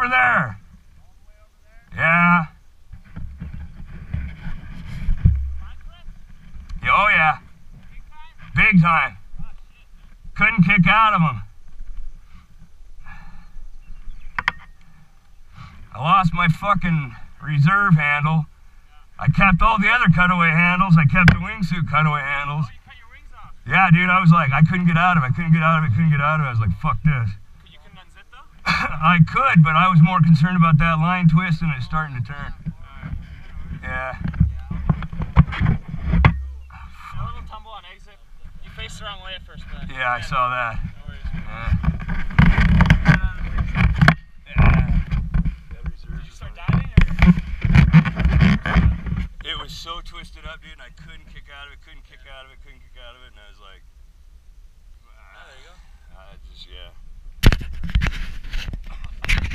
Over there. Yeah. Yeah, Oh yeah. Big time. Couldn't kick out of them. I lost my fucking reserve handle. I kept all the other cutaway handles. I kept the wingsuit cutaway handles. Oh, you cut your wings off. Yeah, dude, I was like, I couldn't get out of it. I couldn't get out of it. Couldn't get out of it. I was like, fuck this. I could, but I was more concerned about that line twist and it's starting to turn. Yeah. A little tumble on exit. You faced the wrong way at first, but... Yeah, I saw that. Yeah. It was so twisted up, dude, and I couldn't kick out of it, couldn't kick out of it, couldn't kick out of it, and I was like... Ah, there you go. I just, yeah.